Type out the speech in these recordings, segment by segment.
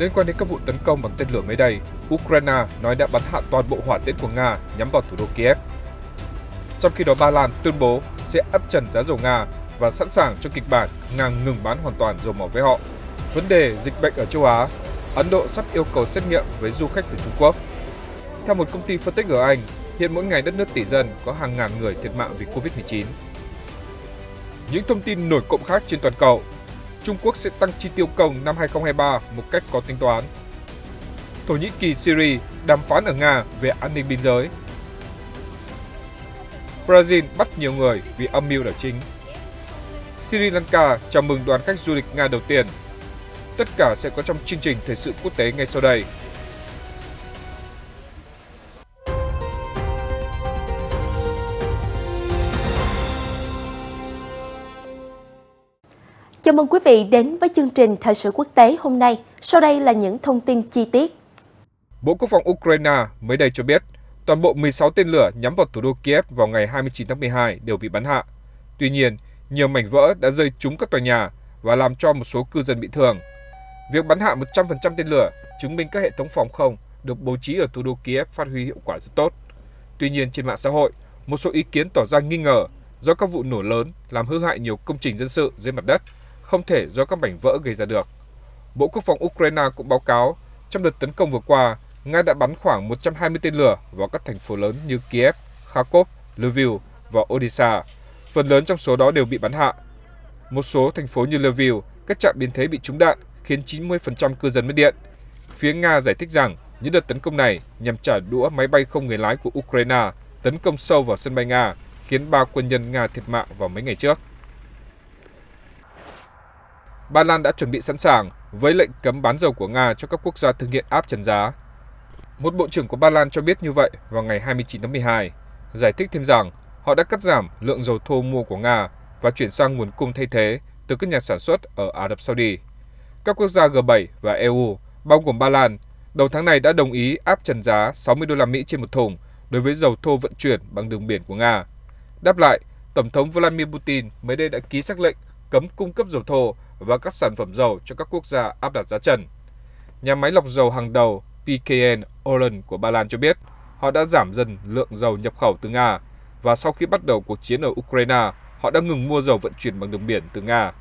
Liên quan đến các vụ tấn công bằng tên lửa mới đây, Ukraine nói đã bắn hạ toàn bộ hỏa tiễn của Nga nhắm vào thủ đô Kiev. Trong khi đó, Ba Lan tuyên bố sẽ áp trần giá dầu Nga và sẵn sàng cho kịch bản Nga ngừng bán hoàn toàn dầu mỏ với họ. Vấn đề dịch bệnh ở châu Á, Ấn Độ sắp yêu cầu xét nghiệm với du khách từ Trung Quốc. Theo một công ty phân tích ở Anh, hiện mỗi ngày đất nước tỷ dân có hàng ngàn người thiệt mạng vì Covid-19. Những thông tin nổi cộng khác trên toàn cầu. Trung Quốc sẽ tăng chi tiêu công năm 2023 một cách có tính toán. Thổ Nhĩ Kỳ, Syria đàm phán ở Nga về an ninh biên giới. Brazil bắt nhiều người vì âm mưu đảo chính. Sri Lanka chào mừng đoàn khách du lịch Nga đầu tiên. Tất cả sẽ có trong chương trình thời sự quốc tế ngay sau đây. Chào mừng quý vị đến với chương trình Thời sự quốc tế hôm nay. Sau đây là những thông tin chi tiết. Bộ Quốc phòng Ukraine mới đây cho biết toàn bộ 16 tên lửa nhắm vào thủ đô Kiev vào ngày 29 tháng 12 đều bị bắn hạ. Tuy nhiên, nhiều mảnh vỡ đã rơi trúng các tòa nhà và làm cho một số cư dân bị thương. Việc bắn hạ 100% tên lửa chứng minh các hệ thống phòng không được bố trí ở thủ đô Kiev phát huy hiệu quả rất tốt. Tuy nhiên trên mạng xã hội, một số ý kiến tỏ ra nghi ngờ do các vụ nổ lớn làm hư hại nhiều công trình dân sự dưới mặt đất, không thể do các mảnh vỡ gây ra được. Bộ Quốc phòng Ukraine cũng báo cáo trong đợt tấn công vừa qua, Nga đã bắn khoảng 120 tên lửa vào các thành phố lớn như Kiev, Kharkov, Lviv và Odessa. Phần lớn trong số đó đều bị bắn hạ. Một số thành phố như Lviv, các trạm biến thế bị trúng đạn khiến 90% cư dân mất điện. Phía Nga giải thích rằng những đợt tấn công này nhằm trả đũa máy bay không người lái của Ukraine tấn công sâu vào sân bay Nga, khiến ba quân nhân Nga thiệt mạng vào mấy ngày trước. Ba Lan đã chuẩn bị sẵn sàng với lệnh cấm bán dầu của Nga cho các quốc gia thực hiện áp trần giá. Một bộ trưởng của Ba Lan cho biết như vậy vào ngày 29 tháng 12, giải thích thêm rằng họ đã cắt giảm lượng dầu thô mua của Nga và chuyển sang nguồn cung thay thế từ các nhà sản xuất ở Ả Rập Saudi. Các quốc gia G7 và EU, bao gồm Ba Lan, đầu tháng này đã đồng ý áp trần giá 60 đô la Mỹ trên một thùng đối với dầu thô vận chuyển bằng đường biển của Nga. Đáp lại, Tổng thống Vladimir Putin mới đây đã ký xác lệnh cấm cung cấp dầu thô và các sản phẩm dầu cho các quốc gia áp đặt giá trần. Nhà máy lọc dầu hàng đầu PKN Orlen của Ba Lan cho biết họ đã giảm dần lượng dầu nhập khẩu từ Nga và sau khi bắt đầu cuộc chiến ở Ukraine, họ đã ngừng mua dầu vận chuyển bằng đường biển từ Nga.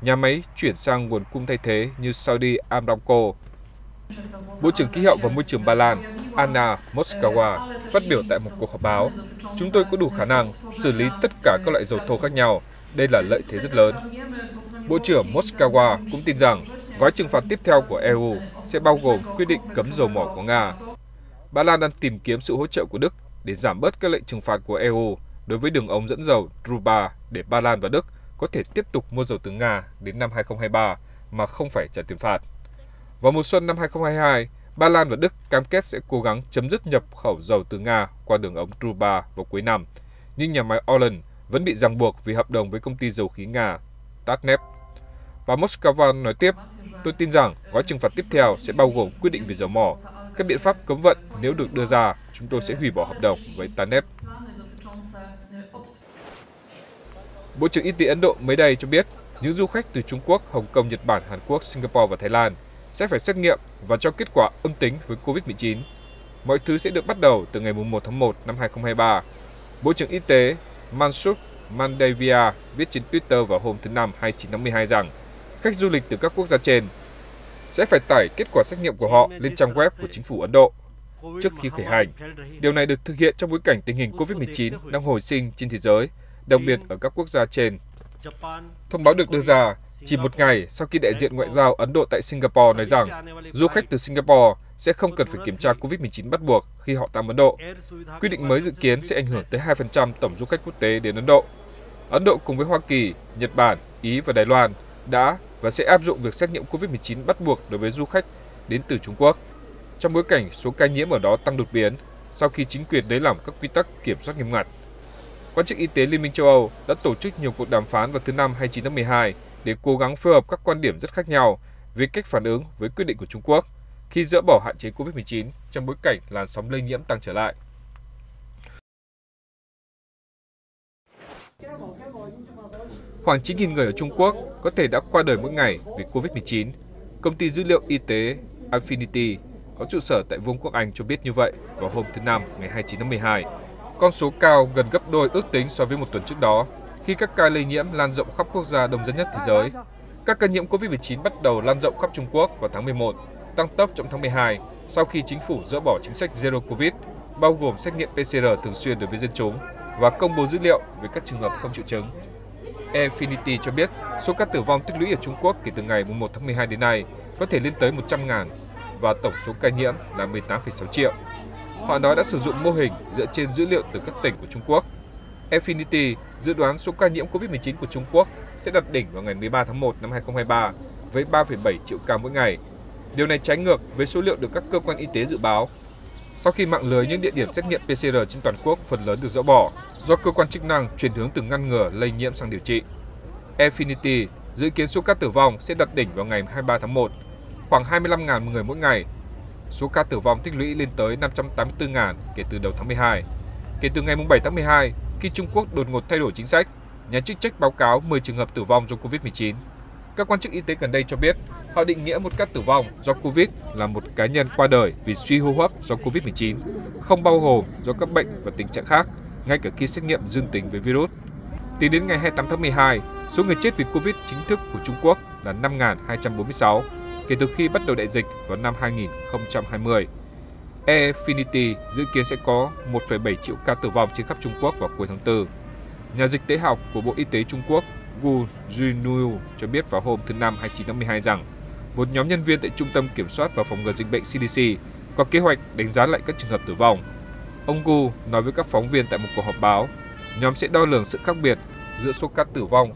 Nhà máy chuyển sang nguồn cung thay thế như Saudi Aramco. Bộ trưởng Khí hậu và Môi trường Ba Lan Anna Moskawa phát biểu tại một cuộc họp báo. Chúng tôi có đủ khả năng xử lý tất cả các loại dầu thô khác nhau. Đây là lợi thế rất lớn. Bộ trưởng Moskawa cũng tin rằng gói trừng phạt tiếp theo của EU sẽ bao gồm quyết định cấm dầu mỏ của Nga. Ba Lan đang tìm kiếm sự hỗ trợ của Đức để giảm bớt các lệnh trừng phạt của EU đối với đường ống dẫn dầu Druba để Ba Lan và Đức có thể tiếp tục mua dầu từ Nga đến năm 2023 mà không phải trả tiền phạt. Vào mùa xuân năm 2022, Ba Lan và Đức cam kết sẽ cố gắng chấm dứt nhập khẩu dầu từ Nga qua đường ống Druba vào cuối năm, nhưng nhà máy Orlen vẫn bị ràng buộc vì hợp đồng với công ty dầu khí Nga Tatneft. Bà Moscow nói tiếp, tôi tin rằng gói trừng phạt tiếp theo sẽ bao gồm quyết định về dầu mỏ. Các biện pháp cấm vận nếu được đưa ra, chúng tôi sẽ hủy bỏ hợp đồng với Tatneft. Bộ trưởng Y tế Ấn Độ mới đây cho biết những du khách từ Trung Quốc, Hồng Kông, Nhật Bản, Hàn Quốc, Singapore và Thái Lan sẽ phải xét nghiệm và cho kết quả âm tính với COVID-19. Mọi thứ sẽ được bắt đầu từ ngày 1 tháng 1 năm 2023. Bộ trưởng Y tế Mansuk Mandavia viết trên Twitter vào hôm thứ Năm 29 tháng 12 rằng khách du lịch từ các quốc gia trên sẽ phải tải kết quả xét nghiệm của họ lên trang web của chính phủ Ấn Độ trước khi khởi hành. Điều này được thực hiện trong bối cảnh tình hình COVID-19 đang hồi sinh trên thế giới, đặc biệt ở các quốc gia trên. Thông báo được đưa ra chỉ một ngày sau khi đại diện ngoại giao Ấn Độ tại Singapore nói rằng du khách từ Singapore sẽ không cần phải kiểm tra COVID-19 bắt buộc khi họ tăng Ấn Độ. Quy định mới dự kiến sẽ ảnh hưởng tới 2% tổng du khách quốc tế đến Ấn Độ. Ấn Độ cùng với Hoa Kỳ, Nhật Bản, Ý và Đài Loan đã và sẽ áp dụng việc xét nghiệm COVID-19 bắt buộc đối với du khách đến từ Trung Quốc. Trong bối cảnh số ca nhiễm ở đó tăng đột biến sau khi chính quyền nới lỏng các quy tắc kiểm soát nghiêm ngặt. Quan chức y tế Liên minh châu Âu đã tổ chức nhiều cuộc đàm phán vào thứ Năm 29 tháng 12 để cố gắng phối hợp các quan điểm rất khác nhau về cách phản ứng với quyết định của Trung Quốc khi dỡ bỏ hạn chế COVID-19 trong bối cảnh làn sóng lây nhiễm tăng trở lại. Khoảng 9.000 người ở Trung Quốc có thể đã qua đời mỗi ngày vì COVID-19. Công ty dữ liệu y tế Affinity có trụ sở tại Vương quốc Anh cho biết như vậy vào hôm thứ Năm ngày 29 tháng 12. Con số cao gần gấp đôi ước tính so với một tuần trước đó, khi các ca lây nhiễm lan rộng khắp quốc gia đông dân nhất thế giới. Các ca nhiễm COVID-19 bắt đầu lan rộng khắp Trung Quốc vào tháng 11, tăng tốc trong tháng 12 sau khi chính phủ dỡ bỏ chính sách Zero Covid, bao gồm xét nghiệm PCR thường xuyên đối với dân chúng và công bố dữ liệu về các trường hợp không triệu chứng. Infinity cho biết số ca tử vong tích lũy ở Trung Quốc kể từ ngày 1 tháng 12 đến nay có thể lên tới 100.000 và tổng số ca nhiễm là 18,6 triệu. Họ nói đã sử dụng mô hình dựa trên dữ liệu từ các tỉnh của Trung Quốc. Infinity dự đoán số ca nhiễm COVID-19 của Trung Quốc sẽ đạt đỉnh vào ngày 13 tháng 1 năm 2023 với 3,7 triệu ca mỗi ngày. Điều này trái ngược với số liệu được các cơ quan y tế dự báo. Sau khi mạng lưới những địa điểm xét nghiệm PCR trên toàn quốc phần lớn được dỡ bỏ, do cơ quan chức năng chuyển hướng từ ngăn ngừa lây nhiễm sang điều trị. Affinity dự kiến số ca tử vong sẽ đạt đỉnh vào ngày 23 tháng 1, khoảng 25.000 người mỗi ngày. Số ca tử vong tích lũy lên tới 584.000 kể từ đầu tháng 12. Kể từ ngày 7 tháng 12, khi Trung Quốc đột ngột thay đổi chính sách, nhà chức trách báo cáo 10 trường hợp tử vong do Covid-19. Các quan chức y tế gần đây cho biết họ định nghĩa một ca tử vong do Covid là một cá nhân qua đời vì suy hô hấp do Covid-19, không bao gồm do các bệnh và tình trạng khác, ngay cả khi xét nghiệm dương tính với virus. Tính đến ngày 28 tháng 12, số người chết vì Covid chính thức của Trung Quốc là 5.246 kể từ khi bắt đầu đại dịch vào năm 2020. Airfinity dự kiến sẽ có 1,7 triệu ca tử vong trên khắp Trung Quốc vào cuối tháng 4. Nhà dịch tễ học của Bộ Y tế Trung Quốc Gu Junyu cho biết vào hôm thứ Năm 29 tháng 12 rằng một nhóm nhân viên tại Trung tâm Kiểm soát và Phòng ngừa Dịch bệnh CDC có kế hoạch đánh giá lại các trường hợp tử vong. Ông Gu nói với các phóng viên tại một cuộc họp báo, nhóm sẽ đo lường sự khác biệt giữa số ca tử vong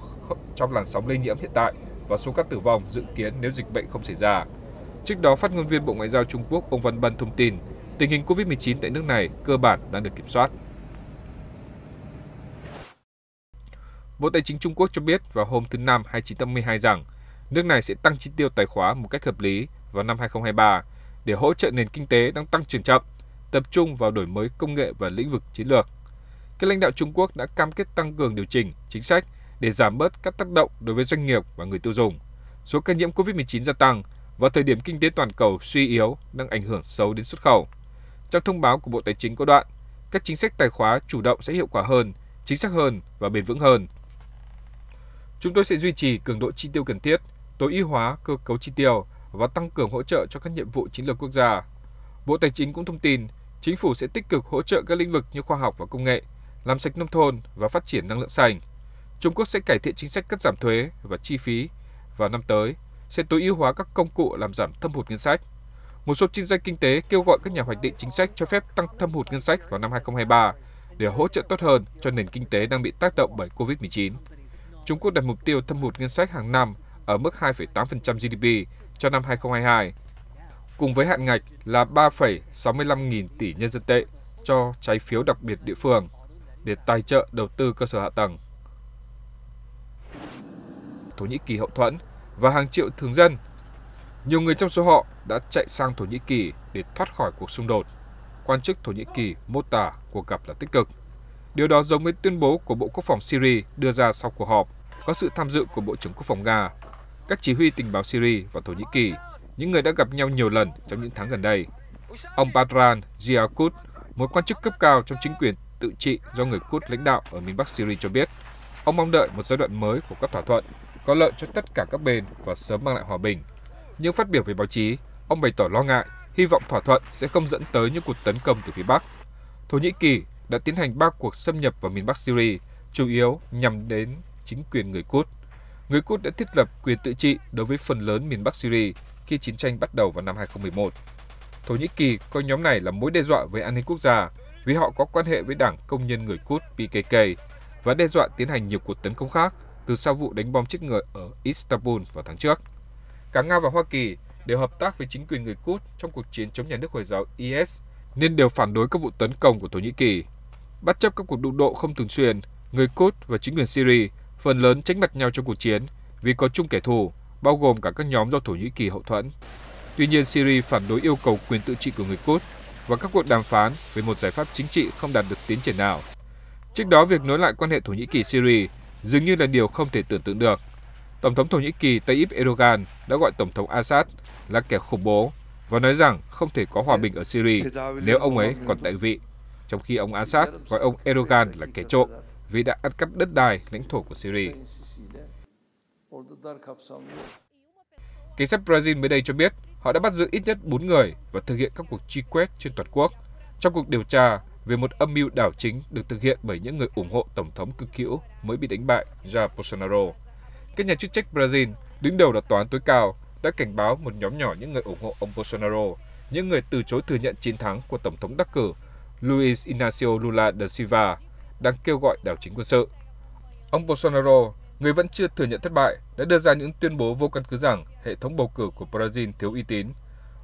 trong làn sóng lây nhiễm hiện tại và số ca tử vong dự kiến nếu dịch bệnh không xảy ra. Trước đó, phát ngôn viên Bộ Ngoại giao Trung Quốc ông Văn Bân thông tin tình hình COVID-19 tại nước này cơ bản đang được kiểm soát. Bộ Tài chính Trung Quốc cho biết vào hôm thứ Năm 29 tháng 12 rằng nước này sẽ tăng chi tiêu tài khóa một cách hợp lý vào năm 2023 để hỗ trợ nền kinh tế đang tăng trưởng chậm, tập trung vào đổi mới công nghệ và lĩnh vực chiến lược. Các lãnh đạo Trung Quốc đã cam kết tăng cường điều chỉnh chính sách để giảm bớt các tác động đối với doanh nghiệp và người tiêu dùng. Số ca nhiễm COVID-19 gia tăng và thời điểm kinh tế toàn cầu suy yếu đang ảnh hưởng xấu đến xuất khẩu. Trong thông báo của Bộ Tài chính có đoạn, các chính sách tài khóa chủ động sẽ hiệu quả hơn, chính xác hơn và bền vững hơn. Chúng tôi sẽ duy trì cường độ chi tiêu cần thiết, tối ưu hóa cơ cấu chi tiêu và tăng cường hỗ trợ cho các nhiệm vụ chiến lược quốc gia. Bộ Tài chính cũng thông tin, chính phủ sẽ tích cực hỗ trợ các lĩnh vực như khoa học và công nghệ, làm sạch nông thôn và phát triển năng lượng xanh. Trung Quốc sẽ cải thiện chính sách cắt giảm thuế và chi phí vào năm tới, sẽ tối ưu hóa các công cụ làm giảm thâm hụt ngân sách. Một số chuyên gia kinh tế kêu gọi các nhà hoạch định chính sách cho phép tăng thâm hụt ngân sách vào năm 2023 để hỗ trợ tốt hơn cho nền kinh tế đang bị tác động bởi COVID-19. Trung Quốc đặt mục tiêu thâm hụt ngân sách hàng năm ở mức 2,8% GDP cho năm 2022, cùng với hạn ngạch là 3,65 nghìn tỷ nhân dân tệ cho trái phiếu đặc biệt địa phương để tài trợ đầu tư cơ sở hạ tầng. Thổ Nhĩ Kỳ hậu thuẫn và hàng triệu thường dân. Nhiều người trong số họ đã chạy sang Thổ Nhĩ Kỳ để thoát khỏi cuộc xung đột. Quan chức Thổ Nhĩ Kỳ mô tả cuộc gặp là tích cực. Điều đó giống với tuyên bố của Bộ Quốc phòng Syria đưa ra sau cuộc họp, có sự tham dự của Bộ trưởng Quốc phòng Nga, các chỉ huy tình báo Syria và Thổ Nhĩ Kỳ, những người đã gặp nhau nhiều lần trong những tháng gần đây. Ông Badran Ziakut, một quan chức cấp cao trong chính quyền tự trị do người Kurd lãnh đạo ở miền Bắc Syria cho biết, ông mong đợi một giai đoạn mới của các thỏa thuận có lợi cho tất cả các bên và sớm mang lại hòa bình. Nhưng phát biểu với báo chí, ông bày tỏ lo ngại, hy vọng thỏa thuận sẽ không dẫn tới những cuộc tấn công từ phía Bắc. Thổ Nhĩ Kỳ đã tiến hành ba cuộc xâm nhập vào miền Bắc Syria, chủ yếu nhằm đến chính quyền người Kurd. Người Kurd đã thiết lập quyền tự trị đối với phần lớn miền Bắc Syria khi chiến tranh bắt đầu vào năm 2011. Thổ Nhĩ Kỳ coi nhóm này là mối đe dọa với an ninh quốc gia vì họ có quan hệ với đảng công nhân người Kurd PKK và đe dọa tiến hành nhiều cuộc tấn công khác từ sau vụ đánh bom chết người ở Istanbul vào tháng trước. Cả Nga và Hoa Kỳ đều hợp tác với chính quyền người Kurd trong cuộc chiến chống nhà nước Hồi giáo IS nên đều phản đối các vụ tấn công của Thổ Nhĩ Kỳ. Bất chấp các cuộc đụng độ không thường xuyên, người Kurd và chính quyền Syria phần lớn tránh mặt nhau trong cuộc chiến vì có chung kẻ thù, bao gồm cả các nhóm do Thổ Nhĩ Kỳ hậu thuẫn. Tuy nhiên, Syria phản đối yêu cầu quyền tự trị của người Kurd và các cuộc đàm phán về một giải pháp chính trị không đạt được tiến triển nào. Trước đó, việc nối lại quan hệ Thổ Nhĩ Kỳ-Syria dường như là điều không thể tưởng tượng được. Tổng thống Thổ Nhĩ Kỳ Tayyip Erdogan đã gọi Tổng thống Assad là kẻ khủng bố và nói rằng không thể có hòa bình ở Syria nếu ông ấy còn tại vị, trong khi ông Assad gọi ông Erdogan là kẻ trộm vì đã ăn cắp đất đai, lãnh thổ của Syria. Cảnh sát Brazil mới đây cho biết họ đã bắt giữ ít nhất 4 người và thực hiện các cuộc truy quét trên toàn quốc trong cuộc điều tra về một âm mưu đảo chính được thực hiện bởi những người ủng hộ Tổng thống cực hữu mới bị đánh bại Jair Bolsonaro. Các nhà chức trách Brazil, đứng đầu là tòa án tối cao, đã cảnh báo một nhóm nhỏ những người ủng hộ ông Bolsonaro, những người từ chối thừa nhận chiến thắng của Tổng thống đắc cử Luiz Inácio Lula da Silva, đang kêu gọi đảo chính quân sự. Ông Bolsonaro, người vẫn chưa thừa nhận thất bại, đã đưa ra những tuyên bố vô căn cứ rằng hệ thống bầu cử của Brazil thiếu uy tín.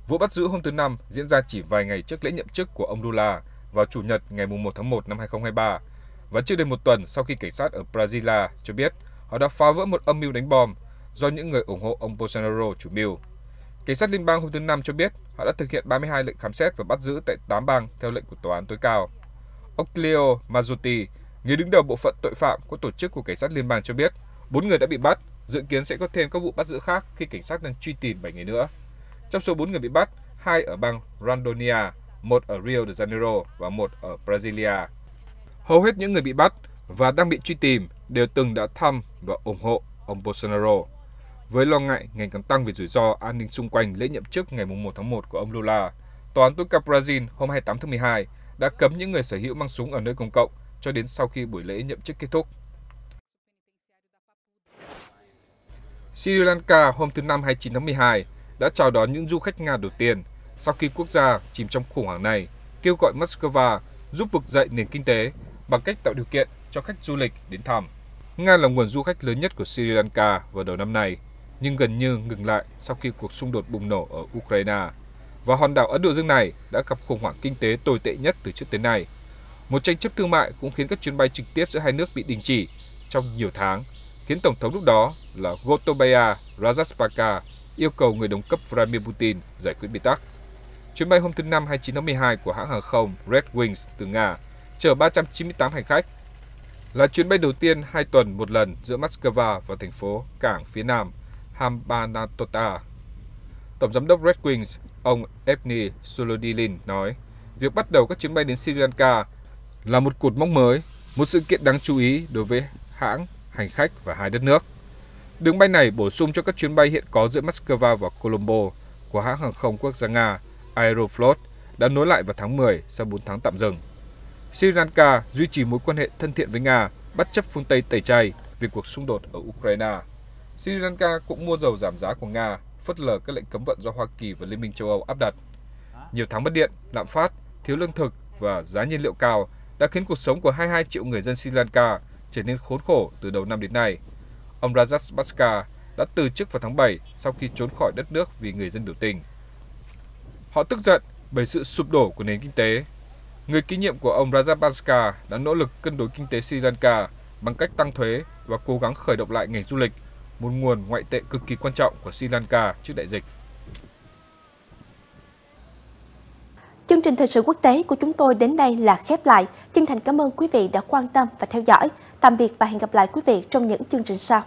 Vụ bắt giữ hôm thứ Năm diễn ra chỉ vài ngày trước lễ nhậm chức của ông Lula vào Chủ nhật ngày 1 tháng 1 năm 2023 và chưa đầy một tuần sau khi cảnh sát ở Brasilia cho biết họ đã phá vỡ một âm mưu đánh bom do những người ủng hộ ông Bolsonaro chủ mưu. Cảnh sát liên bang hôm thứ Năm cho biết họ đã thực hiện 32 lệnh khám xét và bắt giữ tại 8 bang theo lệnh của tòa án tối cao. Ông Cleo Mazzotti, người đứng đầu bộ phận tội phạm của tổ chức của cảnh sát liên bang cho biết, bốn người đã bị bắt, dự kiến sẽ có thêm các vụ bắt giữ khác khi cảnh sát đang truy tìm 7 người nữa. Trong số 4 người bị bắt, hai ở bang Rondônia, một ở Rio de Janeiro và một ở Brasilia. Hầu hết những người bị bắt và đang bị truy tìm đều từng đã thăm và ủng hộ ông Bolsonaro. Với lo ngại ngày càng tăng về rủi ro an ninh xung quanh lễ nhậm chức ngày 1 tháng 1 của ông Lula, Tòa án tối cao Brazil hôm 28 tháng 12 đã cấm những người sở hữu mang súng ở nơi công cộng cho đến sau khi buổi lễ nhậm chức kết thúc. Sri Lanka hôm thứ Năm 29 tháng 12 đã chào đón những du khách Nga đầu tiên sau khi quốc gia chìm trong khủng hoảng này, kêu gọi Moscow giúp vực dậy nền kinh tế bằng cách tạo điều kiện cho khách du lịch đến thăm. Nga là nguồn du khách lớn nhất của Sri Lanka vào đầu năm nay, nhưng gần như ngừng lại sau khi cuộc xung đột bùng nổ ở Ukraine. Và hòn đảo Ấn Độ Dương này đã gặp khủng hoảng kinh tế tồi tệ nhất từ trước tới nay. Một tranh chấp thương mại cũng khiến các chuyến bay trực tiếp giữa hai nước bị đình chỉ trong nhiều tháng, khiến Tổng thống lúc đó là Gotabaya Rajapaksa yêu cầu người đồng cấp Vladimir Putin giải quyết bế tắc. Chuyến bay hôm thứ Năm 29 tháng 12 của hãng hàng không Red Wings từ Nga chở 398 hành khách là chuyến bay đầu tiên hai tuần một lần giữa Moscow và thành phố cảng phía nam Hambantota. Tổng giám đốc Red Wings, ông Evni Solodilin nói, việc bắt đầu các chuyến bay đến Sri Lanka là một cột mốc mới, một sự kiện đáng chú ý đối với hãng, hành khách và hai đất nước. Đường bay này bổ sung cho các chuyến bay hiện có giữa Moscow và Colombo của hãng hàng không quốc gia Nga Aeroflot đã nối lại vào tháng 10 sau 4 tháng tạm dừng. Sri Lanka duy trì mối quan hệ thân thiện với Nga, bất chấp phương Tây tẩy chay vì cuộc xung đột ở Ukraine. Sri Lanka cũng mua dầu giảm giá của Nga, phớt lờ các lệnh cấm vận do Hoa Kỳ và Liên minh châu Âu áp đặt. Nhiều tháng mất điện, lạm phát, thiếu lương thực và giá nhiên liệu cao đã khiến cuộc sống của 22 triệu người dân Sri Lanka trở nên khốn khổ từ đầu năm đến nay. Ông Rajapaksa đã từ chức vào tháng 7 sau khi trốn khỏi đất nước vì người dân biểu tình. Họ tức giận bởi sự sụp đổ của nền kinh tế. Người kế nhiệm của ông Rajapaksa đã nỗ lực cân đối kinh tế Sri Lanka bằng cách tăng thuế và cố gắng khởi động lại ngành du lịch, một nguồn ngoại tệ cực kỳ quan trọng của Sri Lanka trước đại dịch. Chương trình thời sự quốc tế của chúng tôi đến đây là khép lại. Chân thành cảm ơn quý vị đã quan tâm và theo dõi. Tạm biệt và hẹn gặp lại quý vị trong những chương trình sau.